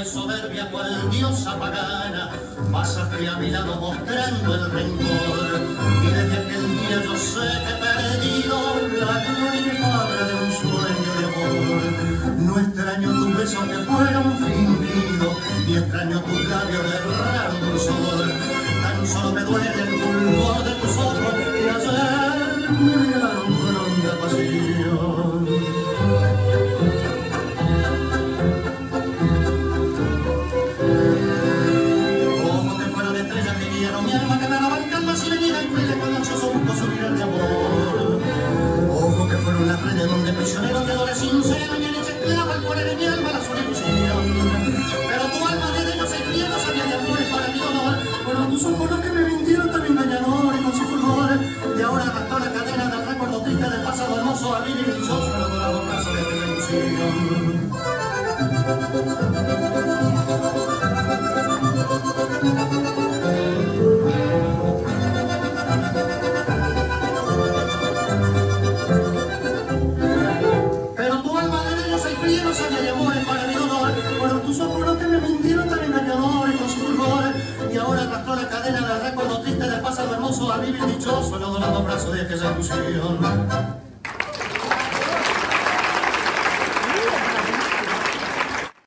Y soberbia cual diosa pagana, pasaste a mi lado mostrando el rencor. Y desde aquel día yo sé que he perdido la gloria de un sueño de amor. No extraño tu beso que fueron fingidos, ni extraño tus labios de sol. Tan solo me duele el fulgor de tus ojos y ayer mi alma que me daban calmas y venida y fue con ansioso busco subir el de amor. Ojo que fueron las redes donde prisioneros de dolores sinceros y en ese esclavo al poner en mi alma la ilusión. Pero tu alma de ellos se fría, no sabía de amores para mi dolor. Fueron tus ojos los que me mintieron tan y con su fulgor. Y ahora arrastró la cadena del recuerdo triste del pasado hermoso a vivir dichoso en los dorados brazos de tu ilusión. Hermoso a vivir dichoso en los dorados brazos de aquella ilusión.